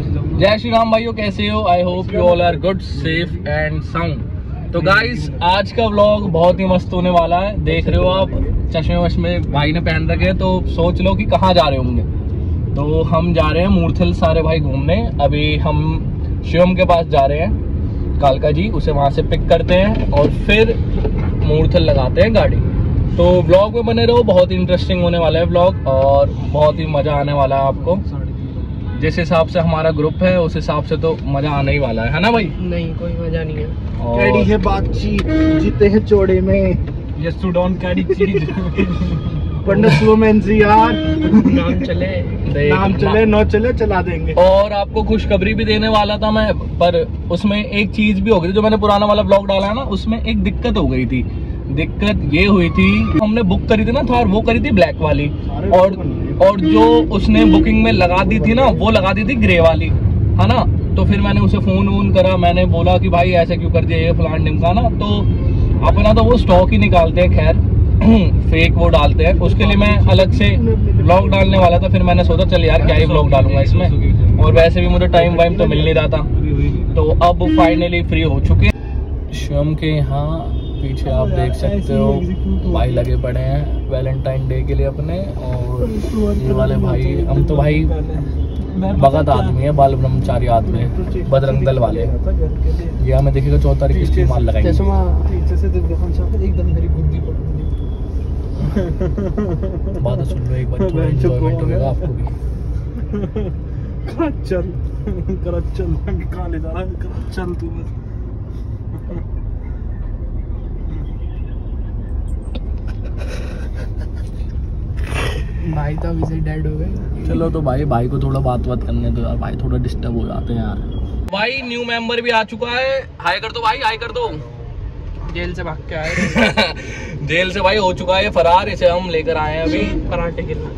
जय श्री राम भाइयों, कैसे हो? I hope you all are good safe and sound तो गाइस आज का व्लॉग बहुत ही मस्त होने वाला है। देख रहे हो आप, चश्मे वश्मे भाई ने पहन रखे तो सोच लो कि कहाँ जा रहे होंगे। तो हम जा रहे हैं मूर्थल सारे भाई घूमने। अभी हम शिवम के पास जा रहे हैं, कालका जी, उसे वहाँ से पिक करते हैं और फिर मूर्थल लगाते हैं गाड़ी। तो ब्लॉग में बने रहो, बहुत ही इंटरेस्टिंग होने वाला है ब्लॉग और बहुत ही मज़ा आने वाला है आपको। जिस हिसाब से हमारा ग्रुप है उस हिसाब से तो मज़ा आने ही वाला है। है ना भाई? नहीं कोई मज़ा नहीं है। और कैडी है बातचीत जीते हैं चौड़े में। यस टू डोंट कैरी चीज़। पंडित सुमेन यार। नाम चले। नाम चले नौ चले चला देंगे। और आपको खुशखबरी भी देने वाला था मैं पर उसमें एक चीज़ भी हो गई जो मैंने पुराना वाला ब्लॉग डाला है ना उसमें एक दिक्कत हो गई थी। दिक्कत ये हुई थी हमने बुक करी थी ना थार वो करी थी ब्लैक वाली। और और जो उसने बुकिंग में लगा दी थी ना, वो लगा दी थी ग्रे वाली, है ना? तो फिर मैंने उसे फ़ोन वोन करा, मैंने बोला कि भाई ऐसे क्यों कर दिया ये फलान ढिमका ना? तो अपना तो वो स्टॉक ही निकालते हैं, खैर फेक वो डालते हैं। उसके लिए मैं अलग से ब्लॉग डालने वाला था, फिर मैंने सोचा, चल यार, क्या ही ब्लॉग डालूँगा इसमें? और वैसे भी मुझे टाइम वाइम तो मिल नहीं रहा था। तो अब फाइनली फ्री हो चुके शिवम के यहाँ पीछे आप देख सकते हो भाई लगे पड़े हैं वैलेंटाइन डे के लिए अपने और ये वाले भाई हम तो भाई भगत आदमी है बाल ब्रह्मचारी आदमी बजरंग दल वाले ये हमें देखेगा चौदह तारीख किसकी माल लगाएँगे। चश्मा एकदम मेरी बुद्धि पड़ बात सुन लो एक बार हो होगा आपको भी। चल कर चल कहाँ ले जा रहा है चल तू बस। भाई तो अभी से डेड हो गए। चलो तो भाई भाई को थोड़ा बात बात करने दो यार। भाई थोड़ा डिस्टर्ब हो जाते हैं यार। भाई न्यू मेंबर भी आ चुका है। हाई कर दो भाई हाई कर दो। जेल से भाग के आए जेल से भाई हो चुका है फरार इसे हम लेकर आए हैं अभी। पराठे गिरना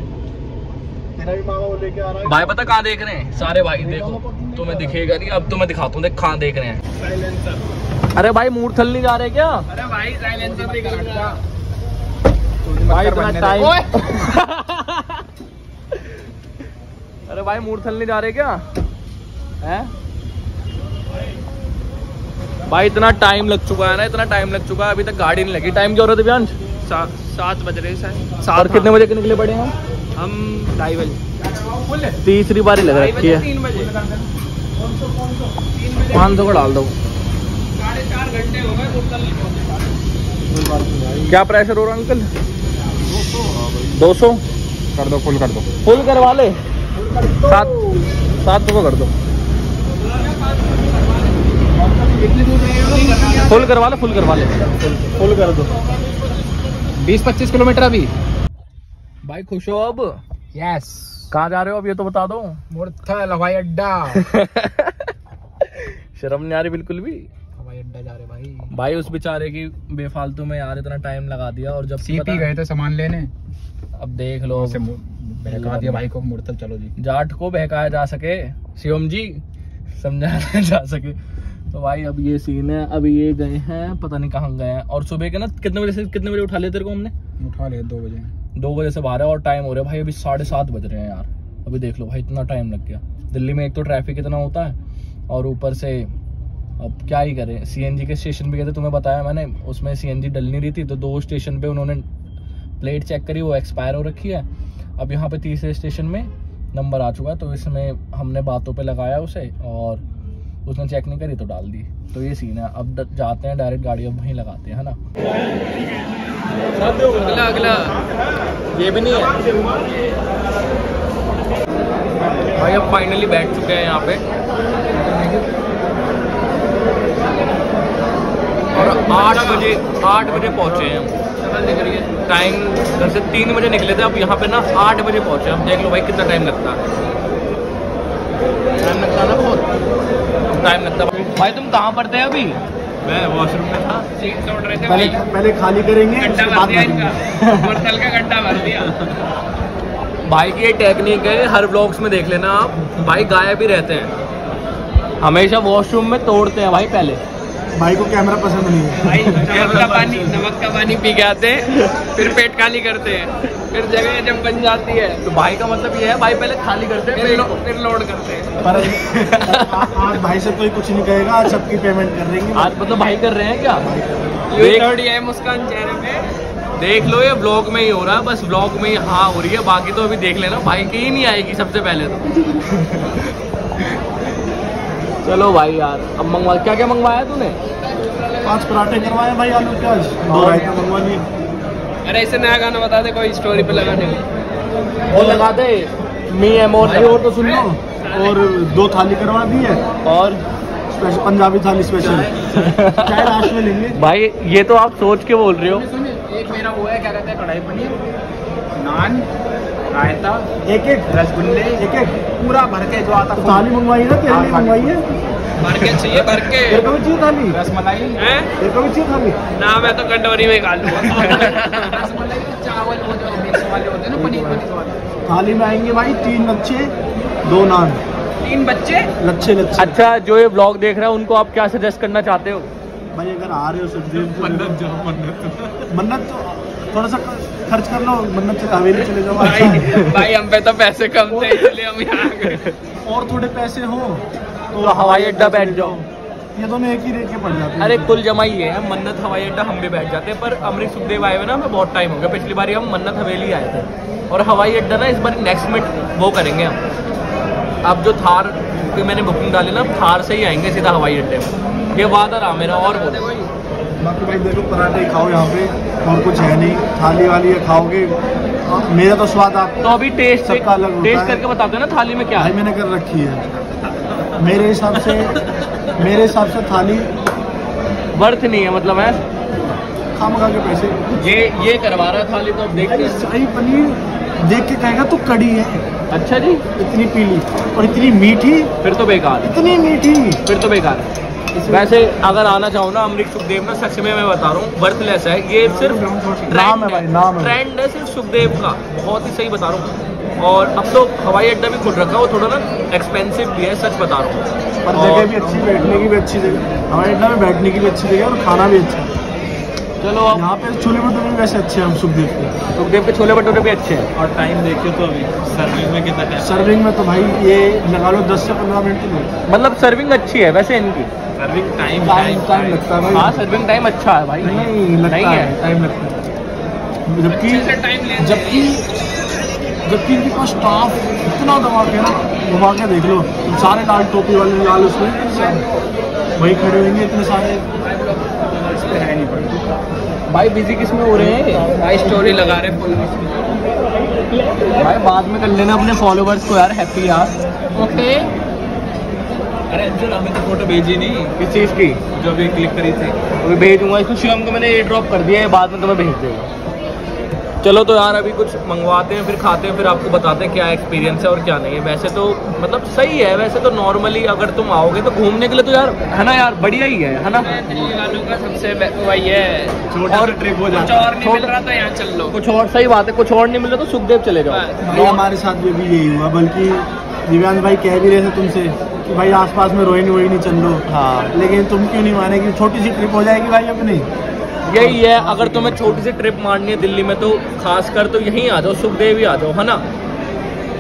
मेरा भी मामा वो लेके आ रहा है। भाई पता कहाँ देख रहे हैं? सारे भाई देखो। तुम्हें दिखेगा नहीं। अब तो मैं दिखाता हूँ देख कहाँ देख रहे हैं। अरे भाई मूर्थल नहीं जा रहे क्या? अरे भाई साइलेंसर भाई अरे भाई मूर्थल नहीं जा रहे क्या? हैं? भाई इतना टाइम लग चुका है ना इतना टाइम लग चुका है अभी तक गाड़ी नहीं लगी। टाइम क्या हो रहा था व्यांश सात बज रहे शायद और कितने बजे के निकले पड़े हैं? हम ढाई बजे। तीसरी बारी लग रखी है। पाँच सौ का डाल दो। हो क्या प्रेशर हो रहा है अंकल दो सौ? कर दो फुल कर दो। फुल करवा ले। सात सात सौ कर दो। फुल करवा ले फुल करवा ले। फुल कर दो। बीस पच्चीस किलोमीटर अभी। भाई खुश हो अब? यस कहाँ जा रहे हो अब ये तो बता दो? मुर्तल हवाई अड्डा। शर्म नहीं आ रही बिल्कुल भी? हवाई अड्डा जा रहे भाई। भाई उस बेचारे की बेफालतू में यार इतना टाइम लगा दिया और जब सीपी गए थे सामान लेने। अब देख लो। बहका दिया भाई को मुर्तल चलो जी। जाट को बहकाया जा सके शिवम जी समझाया जा सके। तो भाई अब ये सीन है अब ये गए हैं पता नहीं कहाँ गए हैं। और सुबह के ना कितने बजे से कितने बजे उठा लिया तेरे को हमने? उठा लिया दो बजे। दो बजे से बारह और टाइम हो रहा है। भाई अभी साढ़े सात बज रहे हैं यार। अभी देख लो भाई इतना टाइम लग गया। दिल्ली में एक तो ट्रैफ़िक इतना होता है और ऊपर से अब क्या ही करें? सीएनजी के स्टेशन पे गए थे, तुम्हें बताया मैंने, उसमें सीएनजी डल नहीं रही थी तो दो स्टेशन पे उन्होंने प्लेट चेक करी, वो एक्सपायर हो रखी है। अब यहाँ पे तीसरे स्टेशन में नंबर आ चुका है तो इसमें हमने बातों पे लगाया उसे और उसने चेक नहीं करी तो डाल दी। तो ये सीन है। अब जाते हैं डायरेक्ट गाड़ी अब वहीं लगाते हैं, है ना? अगला अगला। ये भी नहीं है। भाई, अब फाइनली बैठ चुके हैं यहाँ पे। आठ बजे आठ बजे पहुँचे हैं हम। टाइम घर से तीन बजे निकले थे अब यहाँ पे ना आठ बजे पहुँचे हम देख लो भाई कितना टाइम लगता है। टाइम लगता है ना बहुत। टाइम लगता है। भाई तुम कहाँ पर हैं अभी? मैं वॉशरूम में था। सीट तोड़ रहे थे पहले पहले खाली करेंगे गड्ढा भर दिया इनका। का गड्ढा भर दिया। भाई की ये टेक्निक है हर ब्लॉग्स में देख लेना आप। भाई गायब ही रहते हैं। हमेशा वॉशरूम में तोड़ते हैं भाई पहले। भाई को कैमरा पसंद नहीं है। भाई नमक का पानी नमक का पानी पी के आते हैं फिर पेट खाली करते हैं। फिर जगह जब बन जाती है तो भाई का मतलब ये है भाई पहले खाली करते हैं फिर लो, फिर लोड करते हैं। पर आज भाई से कोई कुछ नहीं कहेगा आज सबकी पेमेंट कर देंगे। आज मतलब भाई कर रहे हैं क्या? ये थोड़ी है मुस्कान चेहरे पे। देख लो ये ब्लॉग में ही हो रहा है बस ब्लॉग में ही हाँ हो रही है बाकी तो अभी देख लेना भाई की ही नहीं आएगी सबसे पहले तो। चलो भाई यार अब मंगवा क्या क्या मंगवाया तूने? पाँच पराठे करवाए भाई आलू के आज दो रायता मंगवा लिए। अरे ऐसे नया गाना बता दे कोई स्टोरी पे लगाने को वो लगा दे मी एम और भाई और तो सुन लो। और दो थाली करवा दी है। और? स्पेशल पंजाबी थाली स्पेशल चाय लास्ट में लेंगे। भाई ये तो आप सोच के बोल रहे हो। एक मेरा वो है क्या कहते हैं कढ़ाई पनीर। नान रायता एक एक रसगुल्ले एक एक। पूरा भर के जो आता तो थाली मंगवाई ना तेरे लिए मंगवाई है? भर के चाहिए भर के। तेरे को भी चाहिए थाली? रसमलाई। है? तेरे को भी चाहिए थाली? ना मैं तो कटोरी में खा लूँगा। चावल वो जो मिक्स वाले होते हैं ना पनीर पनीर वाले। थाली में आएँगे भाई तीन लच्छे दो नान। तीन बच्चे? लच्छे लच्छे। अच्छा जो ये ब्लॉग देख रहा है उनको आप क्या सजेस्ट करना चाहते हो? भाई अगर आ रहे हो सुखदेव तो मन्नत जाओ मन्नत। मन्नत तो थोड़ा सा खर्च कर लो मन्नत से हवेली चले जाओ। भाई भाई हम पे तो पैसे कम थे इसलिए हम यहाँ गए। और थोड़े पैसे हो तो हवाई अड्डा बैठ जाओ। ये दोनों एक ही रेट के पड़ जाते हैं। अरे कुल जमा ही है मन्नत हवाई अड्डा हम भी बैठ जाते हैं पर अमरीश सुखदेव आए हुए ना हमें बहुत टाइम हो गया। पिछली बार हम मन्नत हवेली आए थे। और हवाई अड्डा ना इस बार नेक्स्ट मिनट वो करेंगे हम। अब जो थार की मैंने बुकिंग डाली ना थार से ही आएँगे सीधा हवाई अड्डे में। ये वादा रहा मेरा और बोलो। बाकी भाई देखो पराठे खाओ यहाँ पे और कुछ है नहीं। थाली वाली है खाओगे। मेरा तो स्वाद आप तो अभी टेस्ट सबका अलग टेस्ट करके बता दो ना थाली में क्या है। मैंने कर रखी है। मेरे हिसाब से मेरे हिसाब से थाली वर्थ नहीं है मतलब है। खाम खा के पैसे। ये ये करवा रहा है थाली तो देखते शाही पनीर देख के कहेगा तो कड़ी है। अच्छा जी। इतनी पीली। और इतनी मीठी। फिर तो बेकार। इतनी मीठी। फिर तो बेकार। है वैसे अगर आना चाहो ना अमरीक सुखदेव ना सच में मैं बता रहा हूँ बर्थलेस है। ये सिर्फ़ नाम है भाई नाम है ट्रेंड है सिर्फ़ सुखदेव का। बहुत ही सही बता रहा हूँ। और अब तो हवाई अड्डा भी खुद रखा है वो थोड़ा ना एक्सपेंसिव भी है सच बता रहा हूँ। पर जगह भी अच्छी बैठने की भी अच्छी जगह। हवाई अड्डा में बैठने की भी अच्छी जगह और खाना भी अच्छा है। चलो अब यहाँ पे छोले भटूरे भी वैसे अच्छे हैं हम सुखदेव के। सुखदेव के छोले भटूरे भी अच्छे हैं। और टाइम देखिए तो अभी सर्विंग में कितना टाइम सर्विंग में तो भाई ये लगा लो 10 से 15 मिनट की मतलब सर्विंग अच्छी है वैसे इनकी। सर्विंग टाइम टाइम टाइम लगता है भाई। हाँ सर्विंग टाइम अच्छा है भाई। नहीं लगता है। टाइम लगता है। जबकि जबकि जबकि इनके पास स्टाफ इतना दबा के ना घुमा के देख लो सारे लाल टोपी वाले लाल उसमें वही खड़े होंगे इतने सारे। इस पे है नहीं पड़ता भाई बिज़ी किसमें हो रहे हैं? भाई स्टोरी लगा रहे हैं भाई बाद में कर लेना अपने फॉलोवर्स को यार हैप्पी यार। ओके अरे अंजल हमें तो फ़ोटो भेजी नहीं। किस चीज़ की? जो अभी क्लिक करी थी। अभी भेजूँगा इसको शिवम को मैंने ये ड्रॉप कर दिया है बाद में तुम्हें भेज देगा। चलो तो यार अभी कुछ मंगवाते हैं फिर खाते हैं फिर आपको बताते हैं क्या एक्सपीरियंस है और क्या नहीं है। वैसे तो मतलब सही है वैसे तो नॉर्मली अगर तुम आओगे तो घूमने के लिए तो यार है ना यार बढ़िया ही है है ना? का सबसे वही है। छोटा ट्रिप हो कुछ जाता और नहीं मिल रहा तो यहाँ चल लो। कुछ और सही बात है कुछ और नहीं मिल रहा तो सुखदेव चले जाओ। हमारे साथ भी अभी यही हुआ बल्कि दिव्यांश भाई कह भी रहे थे तुमसे कि भाई आसपास में रोहिणी वोहिनी चल लो। हाँ। लेकिन तुम क्यों नहीं मानेगी छोटी सी ट्रिप हो जाएगी भाई अपनी? यही है अगर तुम्हें छोटी सी ट्रिप मारनी है दिल्ली में तो खास कर तो यहीं आ जाओ सुखदेव ही आ जाओ है ना?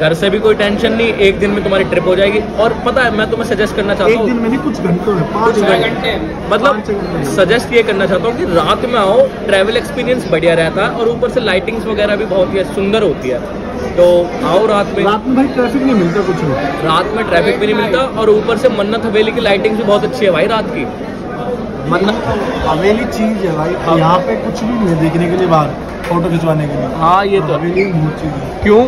घर से भी कोई टेंशन नहीं एक दिन में तुम्हारी ट्रिप हो जाएगी। और पता है मैं तुम्हें सजेस्ट करना चाहता एक हूँ दिन में नहीं कुछ घंटों में पाँच घंटे घंटे मतलब। सजेस्ट ये करना चाहता हूँ कि रात में आओ ट्रैवल एक्सपीरियंस बढ़िया रहता है और ऊपर से लाइटिंग्स वगैरह भी बहुत ही सुंदर होती है। तो आओ रात में। रात में भाई ट्रैफ़िक नहीं मिलता कुछ रात में ट्रैफ़िक भी नहीं मिलता और ऊपर से मन्नत हवेली की लाइटिंग भी बहुत अच्छी है भाई रात की। मन्नत हवेली चीज़ है भाई यहाँ पे कुछ भी नहीं है देखने के लिए बाहर फ़ोटो खिंचवाने के लिए। हाँ ये तो हवेली बहुत चीज़ है। क्यों?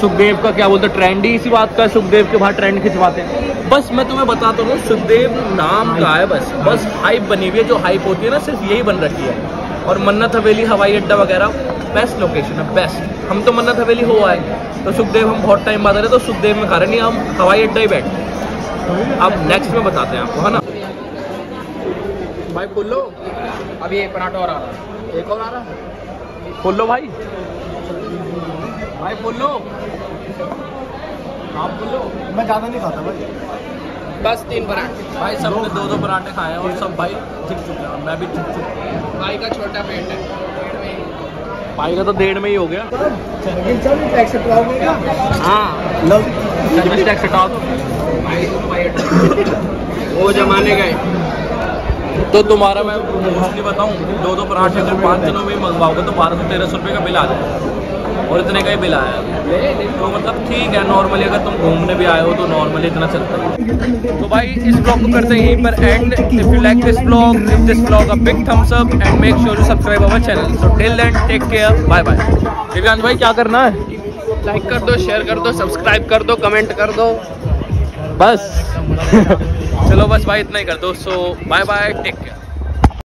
सुखदेव का क्या बोलते ट्रेंड ही इसी बात का सुखदेव के बाहर ट्रेंड खिंचवाते हैं। बस मैं तुम्हें बताता हूँ सुखदेव नाम का है बस। बस हाइप बनी हुई है जो हाइप होती है ना सिर्फ़ यही बन रखी है। और मन्नत हवेली हवाई अड्डा वगैरह बेस्ट लोकेशन है बेस्ट हम तो मन्नत हवेली हो आए तो सुखदेव हम बहुत टाइम बाद आ रहे तो सुखदेव में खा रहे नहीं हम हवाई अड्डा ही बैठे अब नेक्स्ट में बताते हैं आपको है ना? भाई खोल लो अब ये पराठा और आ रहा है। एक और आ रहा है? खोल लो भाई। भाई खोल लो आप खोल लो मैं ज़्यादा नहीं खाता भाई। बस तीन पराठे। भाई सबने दो दो पराठे खाए हैं और सब भाई चिप चुके हैं। मैं भी चिप चुका भाई का छोटा पेट है। भाई का तो डेढ़ में ही हो गया। हाँ। सर्विस टैक्स हटाओ वो जमाने गए। तो तुम्हारा मैं मोस्टली बताऊँ दो दो पराठे अगर पाँच दिनों में मंगवाओगे तो बारह सौ तेरह सौ रुपये का बिल आ जाएगा। और इतने का ही बिल आया। तो मतलब ठीक है नॉर्मली अगर तुम घूमने भी आए हो तो नॉर्मली इतना चलता है। तो भाई इस ब्लॉग को करते हैं यहीं पर and if you like this blog give this blog a big thumbs up and make sure you subscribe our channel so till then take care bye bye Divyansh भाई क्या करना है? लाइक कर दो शेयर कर दो सब्सक्राइब कर दो कमेंट कर दो। बस। चलो बस भाई इतना ही कर दो so bye bye take care